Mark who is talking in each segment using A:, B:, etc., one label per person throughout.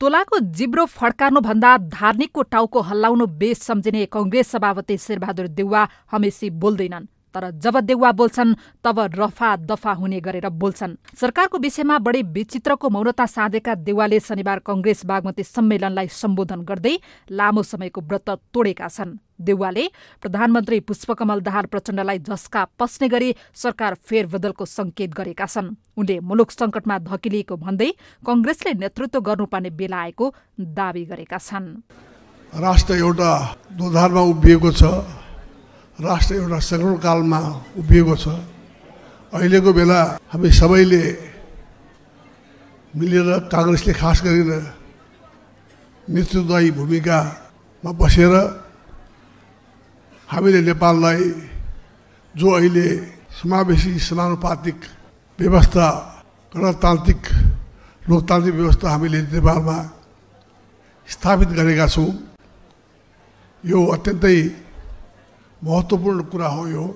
A: तोलाको जिब्रो फड्कार्नुभन्दा धार्मिकको टाउको हल्लाउनु बेस सम्झिने कङ्ग्रेस सभापति शेरबहादुर देउवा हमेसी बोल्दैनन्। तर जब देउवा बोल्छन् तब रफा दफा हुने गरेर बोल्छन्। सरकारको विषयमा बढी विचित्रको मौनता साधेका देउवाले शनिबार कङ्ग्रेस बागमती सम्मेलनलाई सम्बोधन गर्दै लामो समयको व्रत तोडेका छन्। देउवाले प्रधानमन्त्री पुष्पकमल दाहाल प्रचण्डलाई झस्का पस्ने गरी सरकार फेरबदलको संकेत गरेका छन्। उनले मुलुक सङ्कटमा धकिलिएको भन्दै कङ्ग्रेसले नेतृत्व गर्नुपर्ने बेला आएको दावी गरेका छन्।
B: राष्ट्र एउटा दोधारमा उभिएको छ। राष्ट्र एउटा सङ्कटकालमा उभिएको छ। अहिलेको बेला हामी सबैले मिलेर काङ्ग्रेसले खास गरेर नेतृत्वदायी भूमिकामा बसेर हामीले नेपाललाई जो अहिले समावेशी समानुपातिक व्यवस्था गणतान्त्रिक लोकतान्त्रिक व्यवस्था हामीले नेपालमा स्थापित गरेका छौँ। यो अत्यन्तै महत्त्वपूर्ण कुरा हो यो।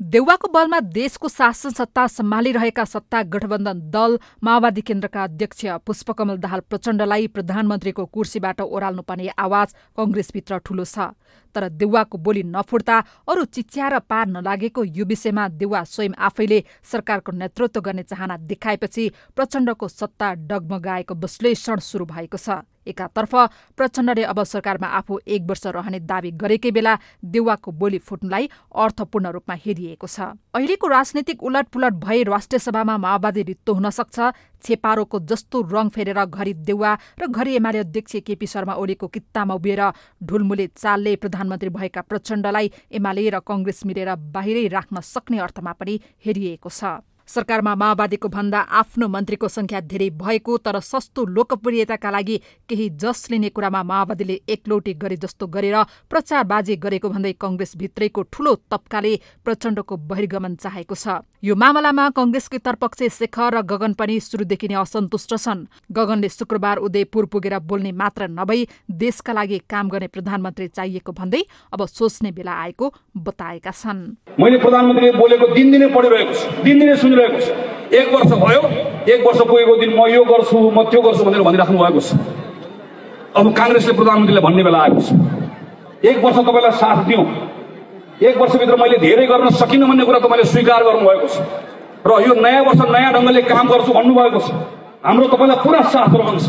A: देउवाको बलमा देशको शासन सत्ता सम्हालिरहेका सत्ता गठबन्धन दल माओवादी केन्द्रका अध्यक्ष पुष्पकमल दाहाल प्रचण्डलाई प्रधानमन्त्रीको कुर्सीबाट ओह्राल्नुपर्ने आवाज कङ्ग्रेसभित्र ठूलो छ। तर देउवाको बोली नफुट्दा अरू चिच्याएर पार नलागेको यो विषयमा देउवा स्वयं आफैले सरकारको नेतृत्व गर्ने चाहना देखाएपछि प्रचण्डको सत्ता डगमगाएको विश्लेषण सुरु भएको छ। एकातर्फ प्रचण्डले अब सरकारमा आफू एक वर्ष रहने दावी गरेकै बेला देउवाको बोली फुट्नुलाई अर्थपूर्ण रूपमा हेरिएको छ। अहिलेको राजनीतिक उलटपुलट भए राष्ट्रिय सभामा माओवादी रित्तो हुन सक्छ। छेपारोको जस्तो रङ फेरेर घरि देउवा र घरि एमाले अध्यक्ष केपी शर्मा ओलीको कित्तामा उभिएर ढुलमुले चालले प्रधानमन्त्री भएका प्रचण्डलाई एमाले र कङ्ग्रेस मिलेर बाहिरै राख्न सक्ने अर्थमा पनि हेरिएको छ। सरकारमा माओवादीको भन्दा आफ्नो मन्त्रीको संख्या धेरै भएको तर सस्तो लोकप्रियताका लागि केही जस लिने कुरामा माओवादीले एकलौटी गरे जस्तो गरेर प्रचारबाजी गरेको भन्दै कङ्ग्रेस भित्रैको ठूलो तब्काले प्रचण्डको बहिर्गमन चाहेको छ। यो मामलामा कङ्ग्रेसकै तर्पक्ष शेखर र गगन पनि सुरुदेखि नै असन्तुष्ट छन्। गगनले शुक्रबार उदयपुर पुगेर बोल्ने मात्र नभई देशका लागि काम गर्ने प्रधानमन्त्री चाहिएको भन्दै अब सोच्ने बेला आएको बताएका छन्।
C: मैले प्रधानमन्त्रीले बोलेको दिनदिनै सुनिरहेको छु एक वर्ष भयो एक वर्ष पुगेको दिन म यो गर्छु म त्यो गर्छु भनेर भनिराख्नु भएको छ अब काङ्ग्रेसले प्रधानमन्त्रीलाई भन्ने बेला आएको छ एक वर्ष तपाईँलाई साथ दिउँ एक वर्षभित्र मैले धेरै गर्न सकिनँ भन्ने कुरा तपाईँले स्वीकार गर्नुभएको छ र यो नयाँ वर्ष नयाँ ढङ्गले काम गर्छु भन्नुभएको छ हाम्रो तपाईँलाई पुरा साथ रहन्छ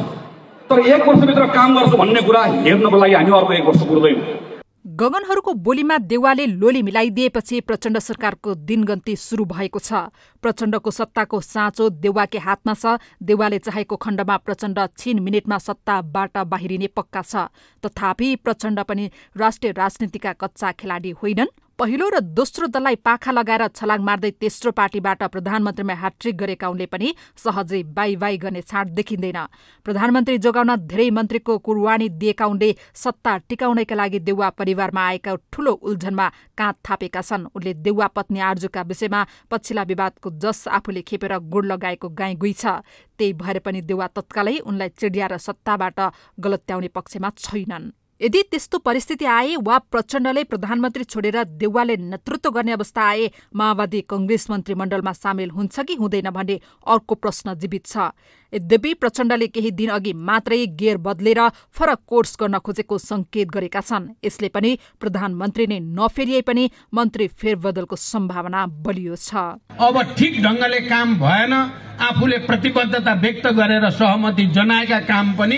C: तर एक वर्षभित्र काम गर्छु भन्ने कुरा हेर्नको लागि हामी अर्को एक वर्ष कुर्दैनौँ
A: गगनहरूको बोलीमा देवालले लोली मिलाइदिएपछि प्रचण्ड सरकारको दिनगन्ती सुरु भएको छ। प्रचण्डको सत्ताको साँचो देवाकै हातमा छ। देवालले चाहेको खण्डमा प्रचण्ड छिन मिनटमा सत्ताबाट बाहिरिने पक्का छ। तथापि प्रचण्ड पनि राष्ट्रिय राजनीतिका कच्चा खेलाडी होइनन्। पहिलो र दोस्रो दललाई पाखा लगाएर छलाङ मार्दै तेस्रो पार्टीबाट प्रधानमन्त्रीमा ह्याट्रिक गरेका उनले पनि सहजै बाई बाई गर्ने छाँट देखिँदैन। प्रधानमन्त्री जोगाउन धेरै मन्त्रीको कुरवानी दिएका उनले सत्ता टिकाउनका लागि देउवा परिवारमा आएका ठूलो उल्झनमा काँध थापेका छन्। उनले देउवा पत्नी आर्जुका विषयमा पछिल्ला विवादको जस आफूले खेपेर गुड लगाएको गाई गुई छ। त्यही भएर पनि देउवा तत्कालै उनलाई चिडिया र सत्ताबाट गलत्याउने पक्षमा छैनन्। यदि त्यस्तो परिस्थिति आए वा प्रचण्डले प्रधानमन्त्री छोडेर देउवाले नेतृत्व गर्ने अवस्था आए माओवादी कङ्ग्रेस मन्त्रीमण्डलमा सामेल हुन्छ कि हुँदैन भन्ने अर्को प्रश्न जीवित छ। यद्यपि प्रचण्डले केही दिन अघि मात्रै गेयर बदलेर फरक कोर्स गर्न खोजेको संकेत गरेका छन् यसले पनि प्रधानमन्त्री नै नफेरिए पनि मन्त्री फेरबदलको सम्भावना बलियो छ।
D: अब ठिक ढङ्गले काम भएन आफूले प्रतिबद्धता व्यक्त गरेर सहमति जनाएका काम पनि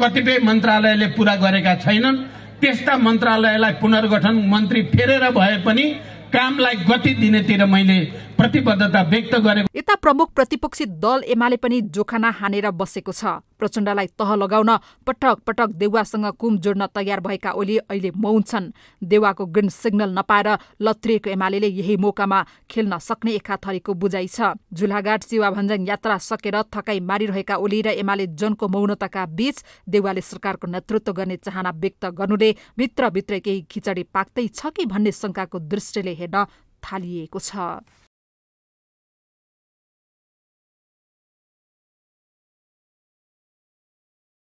D: कतिपय मन्त्रालयले पूरा गरेका छैनन्। त्यस्ता मन्त्रालयलाई पुनर्गठन मन्त्री फेरेर भए पनि कामलाई गति दिनेतिर मैले प्रतिबद्धता व्यक्त गरेको
A: यता प्रमुख प्रतिपक्षी दल एमाले पनि जोखाना हानेर बसेको छ। प्रचण्डलाई तह लगाउन पटक पटक देउवासँग कुम जोड्न तयार भएका ओली अहिले मौन छन्। देउवाको ग्रिन सिग्नल नपाएर लत्रिएको एमाले यही मौकामा खेल्न सक्ने एका थरीको बुझाइ छ। झुलाघाट भन्ज्याङ यात्रा सकेर थकाई मारिरहेका ओली र एमाले जनको मौनताका बीच देउवाले सरकारको नेतृत्व गर्ने चाहना व्यक्त गर्नुले भित्रभित्रै केही खिचडी पाक्दै छ कि भन्ने शङ्काको दृष्टिले हेर्न थालिएको छ।